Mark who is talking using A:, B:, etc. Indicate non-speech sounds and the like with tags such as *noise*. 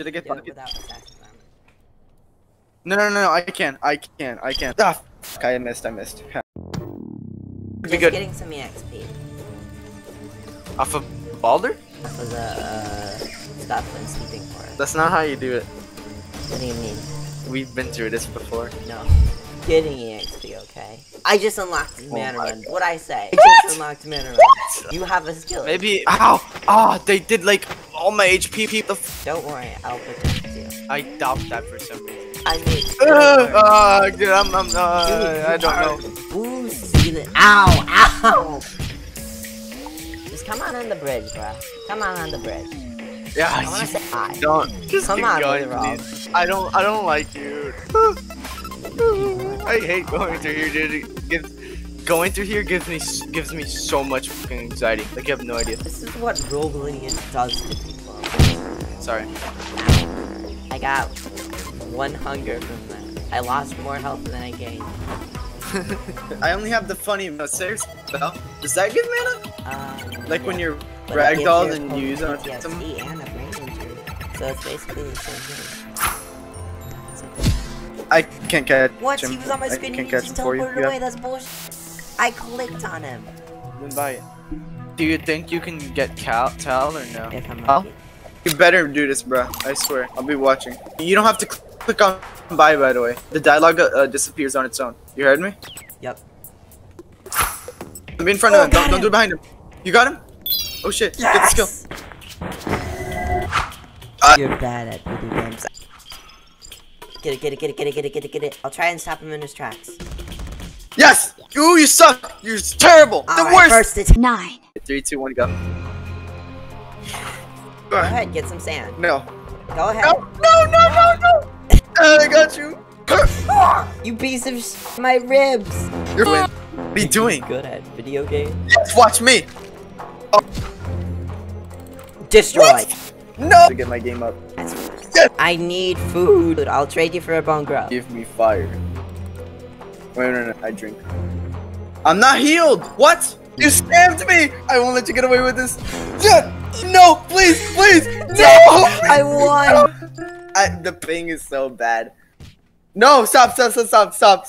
A: Should I get bucket?
B: without assassin armor.
A: No, no, no, no, I can't I can't I can. Ah, fuck, I missed, I missed. Ha. Be good.
B: getting some EXP.
A: Off of Balder?
B: For the uh, stuff and sleeping for it.
A: That's not how you do it.
B: What do you mean?
A: We've been through this before.
B: No. Getting EXP, okay? I just unlocked
A: Oh
B: mana run. What'd I say? I just unlocked mana run. You have a skill.
A: Maybe. Ow! Ah, they did like all my HP. The f-
B: Don't worry, I'll protect you.
A: I doubt that for some reason.
B: I mean, *laughs*
A: Uh, dude, I'm, I'm, uh,
B: Dude,
A: I don't know.
B: Ow! Ow! Just come on on the bridge, bro. Come on on the bridge.
A: Yeah,
B: I wanna say hi.
A: don't. Just
B: Come
A: keep
B: on,
A: going, please. I don't, I don't like you. *laughs* I hate going through here, dude. It gives, going through here gives me, gives me so much fucking anxiety. Like you have no idea.
B: This is what Rogue Lineage does to people.
A: Sorry.
B: I got one hunger from that. I lost more health than I gained. *laughs*
A: I only have the funny Sayers spell. Does that give mana?
B: Uh,
A: Like when you're
B: But
A: ragdolled and you use it on
B: opponent and a brain injury. So it's basically the same thing.
A: I can't catch
B: What?
A: him.
B: He was on my
A: I
B: screen
A: can't catch
B: just
A: him for you.
B: teleported
A: Yeah.
B: That's bullshit. I clicked on him.
A: Then buy it. Do you think you can get Cal, Tal or no?
B: If I'm lucky.
A: You better do this, bro. I swear. I'll be watching. You don't have to cl- click on buy, by the way. The dialogue uh, disappears on its own. You heard me?
B: Yep.
A: Be in front
B: Oh,
A: of him. Don't,
B: got
A: don't do it behind him. You got him? Oh shit. Get the skill. Uh,
B: You're bad at video games. Get it, get it, get it, get it, get it, get it, get it. I'll try and stop him in his tracks.
A: Yes! Ooh, you suck! You're terrible! the
B: Alright,
A: worst!
B: first it's
C: nine,
A: Three, two, one, go.
B: Go ahead, get some sand.
A: No.
B: Go ahead.
A: No, no, no, no, no! I got you. *laughs*
B: You piece of sh my ribs.
A: You're win. What are you doing?
B: Good at video games.
A: Yes, watch me. Oh.
B: Destroy.
A: What? No. To get my game up.
B: That's-
A: Yes.
B: I need food. I'll trade you for a bone grub.
A: Give me fire. Wait, no, no, I drink. I'm not healed. What? You scammed me. I won't let you get away with this. Yeah. No, please, please. No.
B: I *laughs* won.
A: I, the ping is so bad. No, stop, stop, stop, stop, stop.